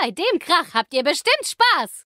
Bei dem Krach habt ihr bestimmt Spaß.